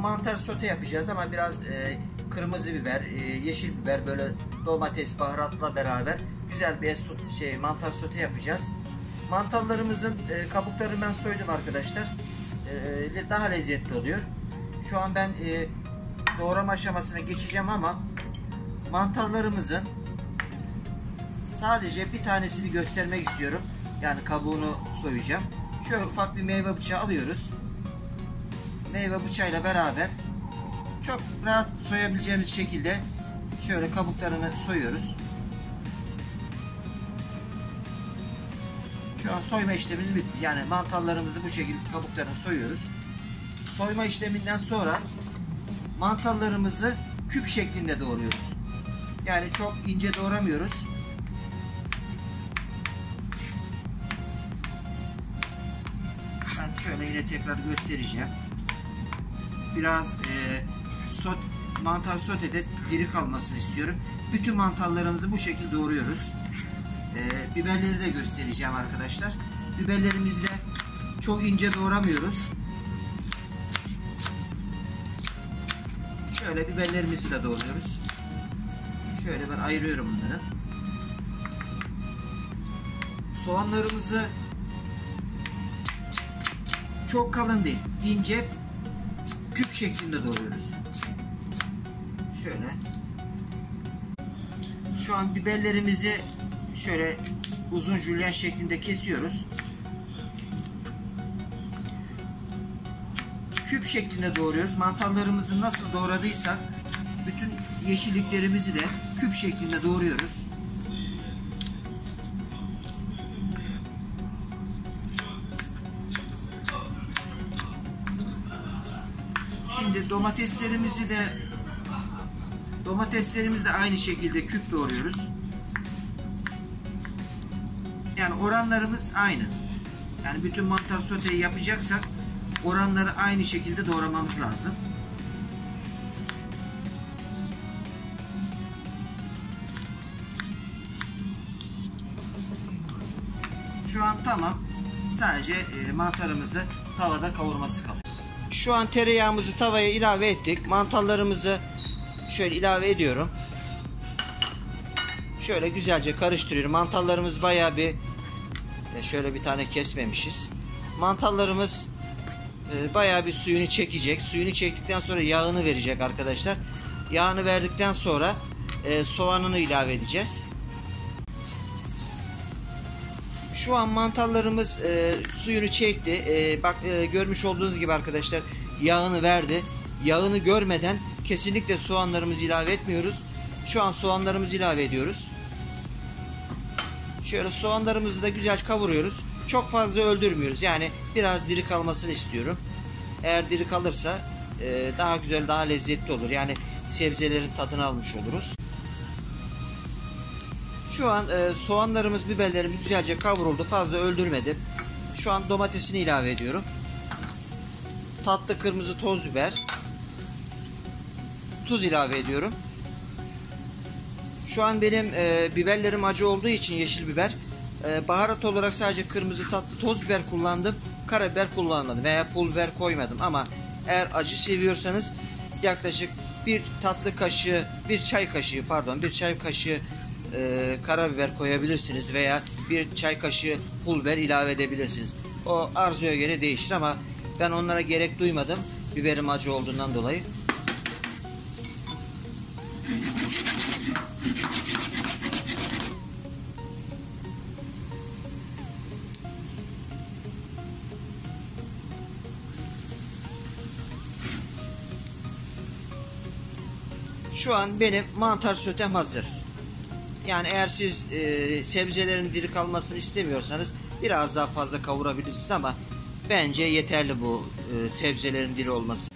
Mantar sote yapacağız ama biraz e, kırmızı biber, e, yeşil biber böyle domates, baharatla beraber güzel bir so- şey mantar sote yapacağız. Mantarlarımızın e, kabuklarını ben soydum arkadaşlar. E, daha lezzetli oluyor. Şu an ben e, doğrama aşamasına geçeceğim ama mantarlarımızın sadece bir tanesini göstermek istiyorum. Yani kabuğunu soyacağım. Şöyle ufak bir meyve bıçağı alıyoruz. Meyve bıçağıyla beraber çok rahat soyabileceğimiz şekilde şöyle kabuklarını soyuyoruz. Şu an soyma işlemimiz bitti. Yani mantarlarımızı bu şekilde kabuklarını soyuyoruz. Soyma işleminden sonra mantarlarımızı küp şeklinde doğruyoruz. Yani çok ince doğramıyoruz. Ben şöyle yine tekrar göstereceğim. Biraz e, sot, mantar sotede diri kalmasını istiyorum. Bütün mantarlarımızı bu şekilde doğruyoruz. E, biberleri de göstereceğim arkadaşlar. Biberlerimizi de çok ince doğramıyoruz. Şöyle biberlerimizi de doğruyoruz. Şöyle ben ayırıyorum bunları. Soğanlarımızı çok kalın değil, ince küp şeklinde doğruyoruz. Şöyle. Şu an biberlerimizi şöyle uzun jülyen şeklinde kesiyoruz. Küp şeklinde doğruyoruz. Mantarlarımızı nasıl doğradıysak bütün yeşilliklerimizi de küp şeklinde doğruyoruz. Şimdi domateslerimizi de domateslerimizi de aynı şekilde küp doğruyoruz. Yani oranlarımız aynı. Yani bütün mantar soteyi yapacaksak oranları aynı şekilde doğramamız lazım. Şu an tamam. Sadece e, mantarımızı tavada kavurması kalıyor. Şu an tereyağımızı tavaya ilave ettik. Mantarlarımızı şöyle ilave ediyorum. Şöyle güzelce karıştırıyorum. Mantarlarımız bayağı bir e, şöyle bir tane kesmemişiz. Mantarlarımız e, bayağı bir suyunu çekecek. Suyunu çektikten sonra yağını verecek arkadaşlar. Yağını verdikten sonra e, soğanını ilave edeceğiz. Şu an mantarlarımız e, suyunu çekti. E, bak e, görmüş olduğunuz gibi arkadaşlar yağını verdi. Yağını görmeden kesinlikle soğanlarımızı ilave etmiyoruz. Şu an soğanlarımızı ilave ediyoruz. Şöyle soğanlarımızı da güzel kavuruyoruz. Çok fazla öldürmüyoruz. Yani biraz diri kalmasını istiyorum. Eğer diri kalırsa e, daha güzel, daha lezzetli olur. Yani sebzelerin tadını almış oluruz. Şu an e, soğanlarımız, biberlerimiz güzelce kavruldu. Fazla öldürmedim. Şu an domatesini ilave ediyorum. Tatlı kırmızı toz biber. Tuz ilave ediyorum. Şu an benim e, biberlerim acı olduğu için yeşil biber. E, baharat olarak sadece kırmızı tatlı toz biber kullandım. Karabiber kullanmadım veya pul biber koymadım ama eğer acı seviyorsanız yaklaşık bir tatlı kaşığı, bir çay kaşığı pardon bir çay kaşığı e, karabiber koyabilirsiniz veya bir çay kaşığı pul biber ilave edebilirsiniz. O arzuya göre değişir ama ben onlara gerek duymadım. Biberim acı olduğundan dolayı. Şu an benim mantar sötem hazır. Yani eğer siz e, sebzelerin diri kalmasını istemiyorsanız biraz daha fazla kavurabilirsiniz ama bence yeterli bu e, sebzelerin diri olması.